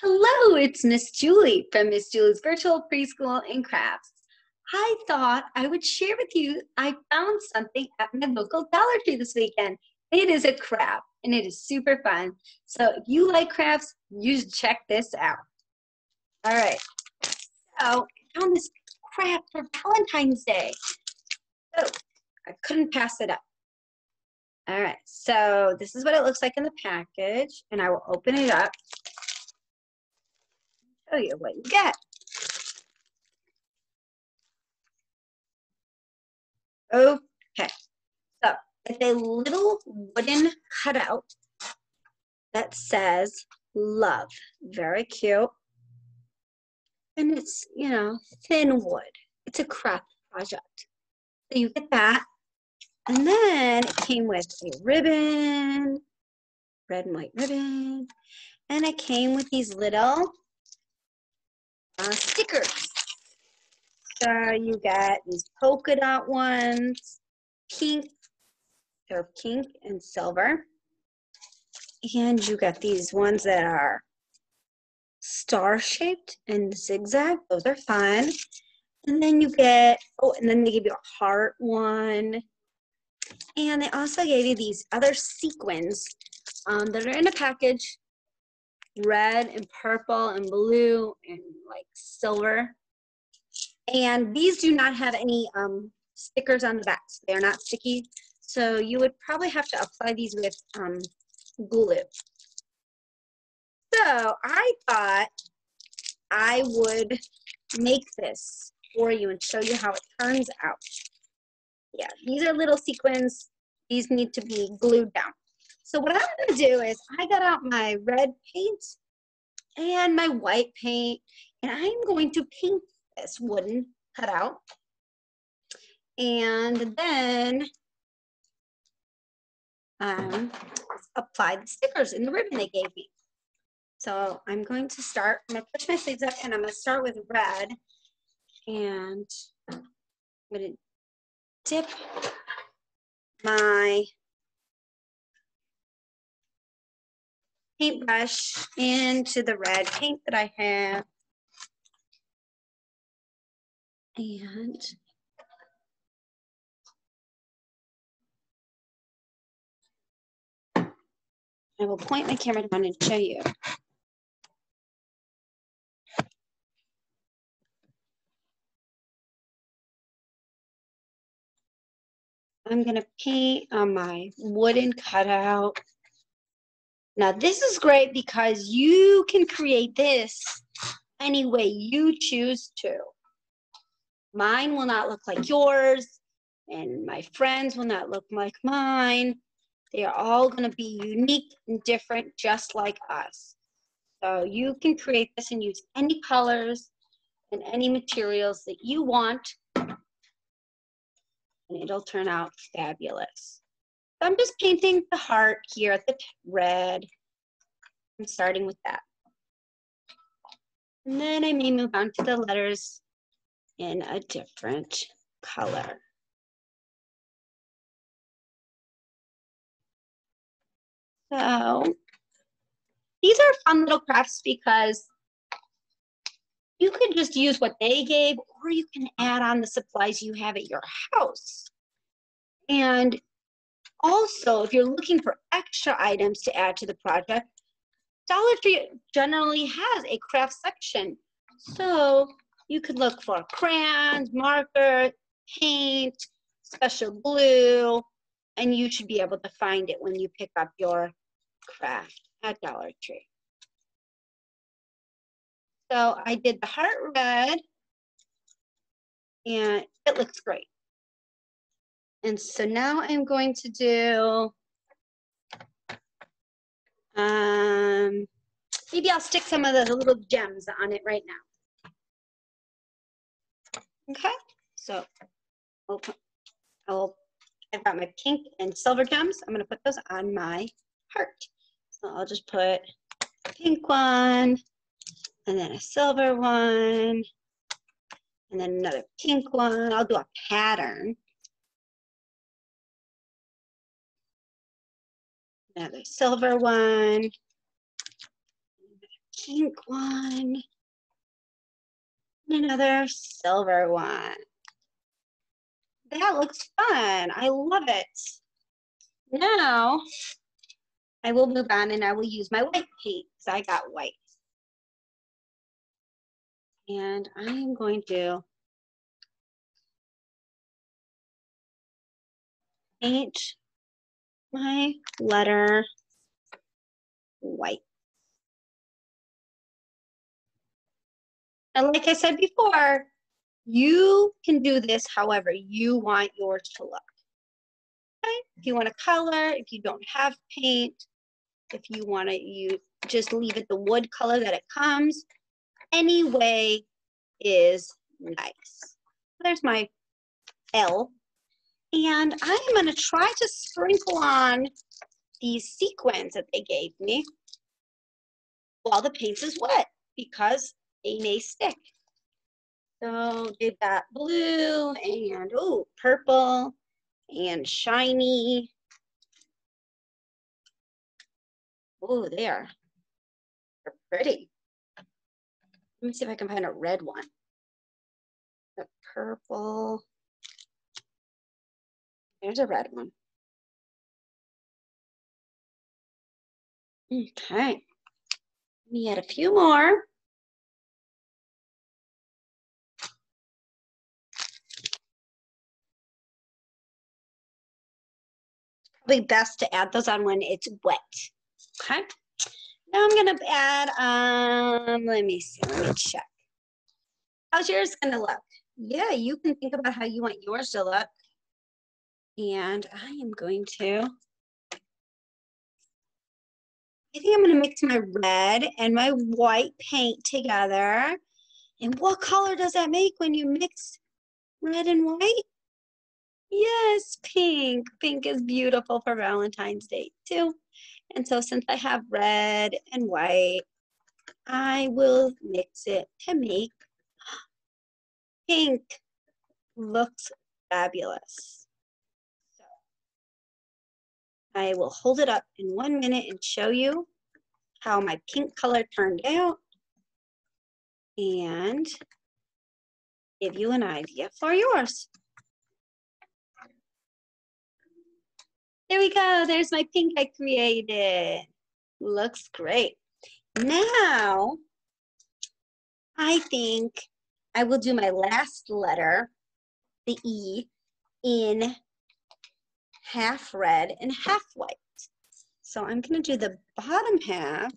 Hello, it's Miss Julie from Miss Julie's Virtual Preschool and Crafts. I thought I would share with you, I found something at my local Dollar Tree this weekend. It is a craft and it is super fun. So if you like crafts, you should check this out. All right, so I found this craft for Valentine's Day. So I couldn't pass it up. All right, so this is what it looks like in the package and I will open it up show you what you get. Okay, so it's a little wooden cutout that says love. Very cute. And it's, you know, thin wood. It's a craft project. So you get that. And then it came with a ribbon, red and white ribbon. And it came with these little uh, stickers. So you get these polka dot ones, pink, they're pink and silver. And you got these ones that are star shaped and zigzag. Those are fun. And then you get, oh, and then they give you a heart one. And they also gave you these other sequins um, that are in a package red and purple and blue and like silver. And these do not have any um, stickers on the backs. They are not sticky. So you would probably have to apply these with um, glue. So I thought I would make this for you and show you how it turns out. Yeah, these are little sequins. These need to be glued down. So what I'm gonna do is I got out my red paint and my white paint, and I'm going to paint this wooden cutout. And then um, apply the stickers in the ribbon they gave me. So I'm going to start, I'm gonna push my sleeves up and I'm gonna start with red. And I'm gonna dip my paintbrush into the red paint that I have. And I will point my camera down and show you. I'm gonna paint on my wooden cutout now this is great because you can create this any way you choose to. Mine will not look like yours and my friends will not look like mine. They are all gonna be unique and different just like us. So you can create this and use any colors and any materials that you want and it'll turn out fabulous. I'm just painting the heart here at the red. I'm starting with that. And then I may move on to the letters in a different color. So these are fun little crafts because you can just use what they gave or you can add on the supplies you have at your house. And also, if you're looking for extra items to add to the project, Dollar Tree generally has a craft section. So you could look for crayons, marker, paint, special glue, and you should be able to find it when you pick up your craft at Dollar Tree. So I did the heart red, and it looks great. And so now I'm going to do, um, maybe I'll stick some of the little gems on it right now. Okay, so I'll, I've got my pink and silver gems. I'm gonna put those on my heart. So I'll just put pink one, and then a silver one, and then another pink one. I'll do a pattern. Another silver one, pink one, and another silver one. That looks fun. I love it. Now, I will move on and I will use my white paint because I got white. And I am going to paint my letter white. And like I said before, you can do this however you want yours to look. Okay? If you want to color, if you don't have paint, if you want to you just leave it the wood color that it comes, any way is nice. There's my L. And I am going to try to sprinkle on these sequins that they gave me while the paint is wet because they may stick. So they've got blue and oh, purple and shiny. Oh, they are They're pretty. Let me see if I can find a red one. The purple. There's a red one. Okay. Let me add a few more. Probably best to add those on when it's wet. Okay. Now I'm gonna add, um, let me see, let me check. How's yours gonna look? Yeah, you can think about how you want yours to look. And I am going to, I think I'm gonna mix my red and my white paint together. And what color does that make when you mix red and white? Yes, pink. Pink is beautiful for Valentine's Day too. And so since I have red and white, I will mix it to make pink. Looks fabulous. I will hold it up in one minute and show you how my pink color turned out and give you an idea for yours. There we go. There's my pink I created. Looks great. Now, I think I will do my last letter, the E, in half red and half white. So I'm going to do the bottom half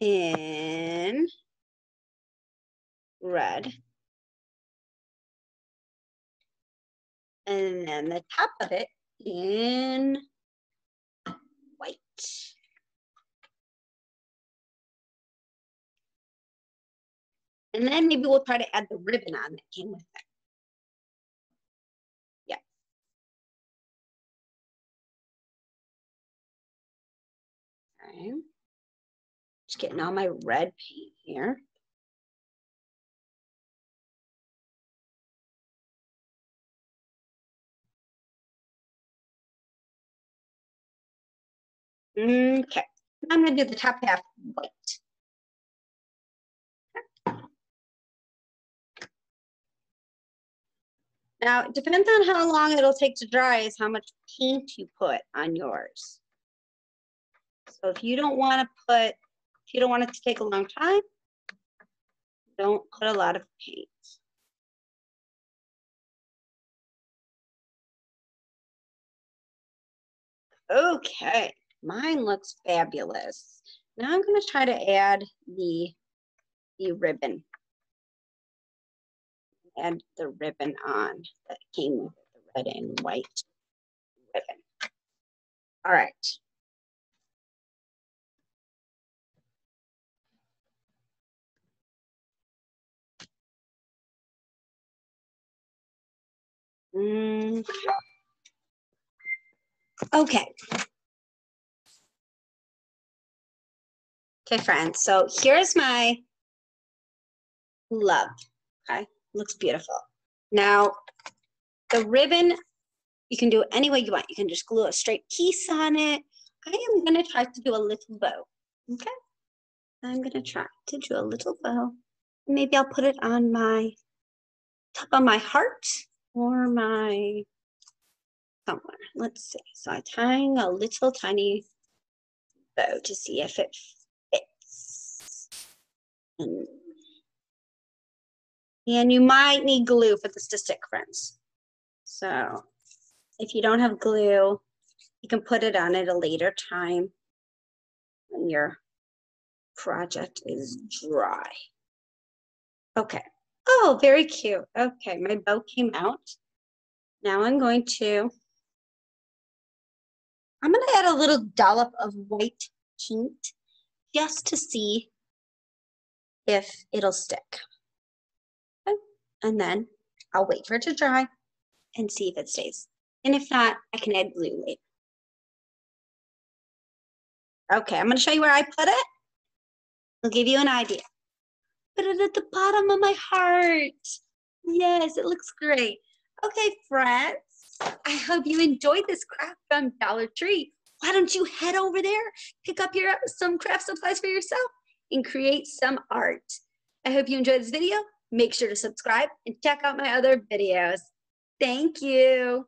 in red and then the top of it in white. And then maybe we'll try to add the ribbon on that came with it. Okay. Just getting all my red paint here. Okay, I'm gonna do the top half white. Now, it depends on how long it'll take to dry is how much paint you put on yours. So if you don't want to put, if you don't want it to take a long time, don't put a lot of paint. Okay. Mine looks fabulous. Now I'm going to try to add the, the ribbon. Add the ribbon on that came with the red and white ribbon. All right. Mm. Okay, Okay, friends, so here's my love, okay? Looks beautiful. Now, the ribbon, you can do it any way you want. You can just glue a straight piece on it. I am going to try to do a little bow. Okay. I'm going to try to do a little bow. Maybe I'll put it on my top of my heart or my somewhere. Let's see. So I'm tying a little tiny bow to see if it fits. And, and you might need glue for this to stick, friends. So if you don't have glue, you can put it on at a later time when your project is dry. Okay. Oh, very cute. Okay, my bow came out. Now I'm going to, I'm going to add a little dollop of white paint just to see if it'll stick. Okay. And then I'll wait for it to dry and see if it stays. And if not, I can add glue later. Okay, I'm going to show you where I put it. I'll give you an idea. Put it at the bottom of my heart. Yes, it looks great. Okay, friends, I hope you enjoyed this craft from Dollar Tree. Why don't you head over there, pick up your some craft supplies for yourself, and create some art. I hope you enjoyed this video. Make sure to subscribe and check out my other videos. Thank you.